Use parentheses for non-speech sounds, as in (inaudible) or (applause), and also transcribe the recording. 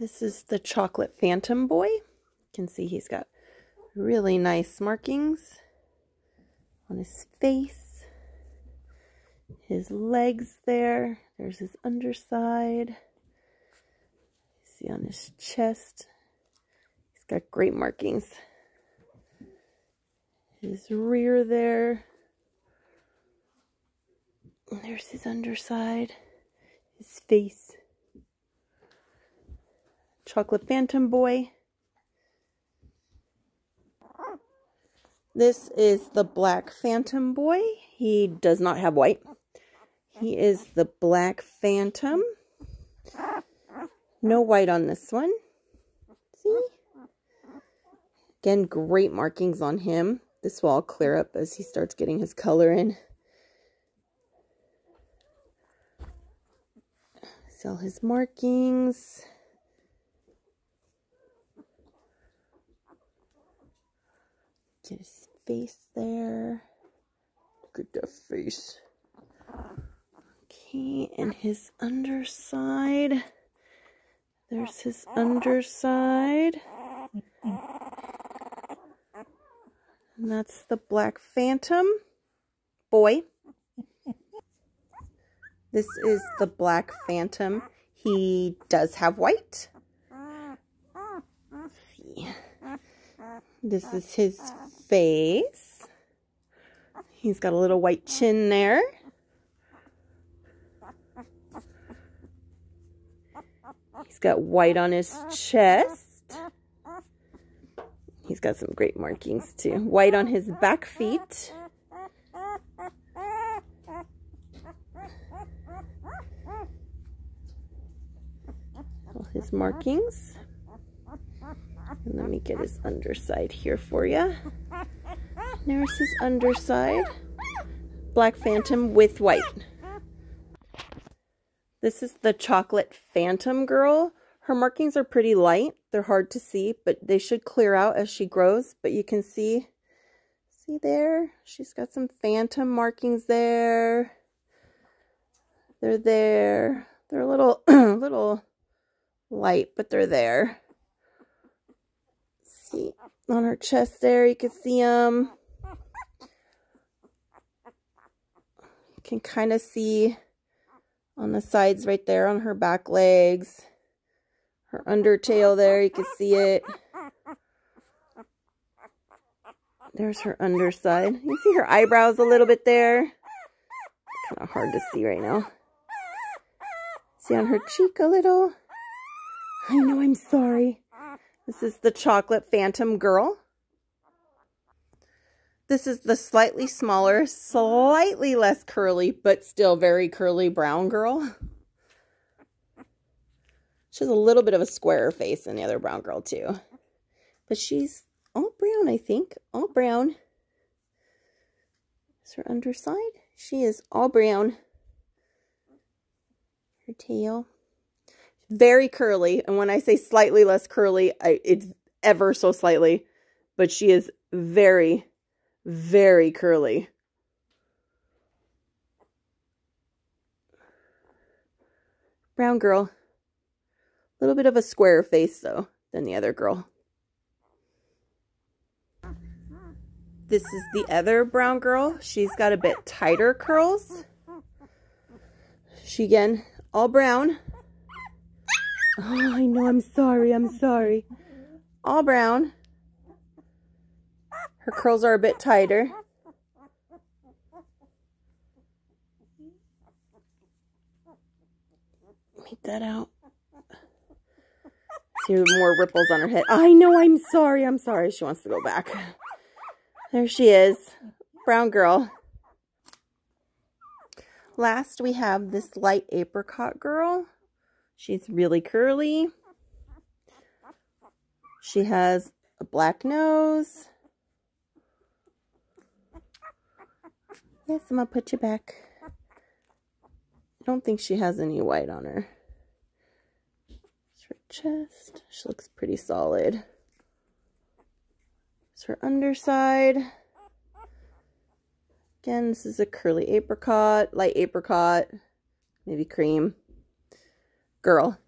This is the chocolate phantom boy. You can see he's got really nice markings on his face, his legs there. There's his underside. You See on his chest. He's got great markings. His rear there. There's his underside, his face. Chocolate Phantom Boy. This is the Black Phantom Boy. He does not have white. He is the Black Phantom. No white on this one. See? Again, great markings on him. This will all clear up as he starts getting his color in. See all his markings. Get his face there. Look at that face. Okay, and his underside. There's his underside. And that's the Black Phantom boy. This is the Black Phantom. He does have white. Let's see. This is his face. He's got a little white chin there. He's got white on his chest. He's got some great markings too. White on his back feet. All his markings. And let me get his underside here for you. There's his underside. Black Phantom with white. This is the Chocolate Phantom Girl. Her markings are pretty light. They're hard to see, but they should clear out as she grows. But you can see, see there? She's got some phantom markings there. They're there. They're a little, (clears throat) little light, but they're there. See, on her chest there, you can see them. Can kind of see on the sides right there on her back legs. Her undertail there, you can see it. There's her underside. You see her eyebrows a little bit there. It's kind of hard to see right now. See on her cheek a little. I know, I'm sorry. This is the Chocolate Phantom Girl. This is the slightly smaller, slightly less curly, but still very curly brown girl. She has a little bit of a squarer face than the other brown girl too. But she's all brown, I think. All brown. Is her underside? She is all brown. Her tail. Very curly. And when I say slightly less curly, I, it's ever so slightly. But she is very, very curly. Brown girl. A little bit of a squarer face, though, than the other girl. This is the other brown girl. She's got a bit tighter curls. She, again, all brown. Oh, I know. I'm sorry. I'm sorry. All brown. Her curls are a bit tighter. Make that out. See more ripples on her head. I know. I'm sorry. I'm sorry. She wants to go back. There she is. Brown girl. Last, we have this light apricot girl. She's really curly. She has a black nose. Yes, I'm going to put you back. I don't think she has any white on her. It's her chest. She looks pretty solid. It's her underside. Again, this is a curly apricot, light apricot, maybe cream. Girl.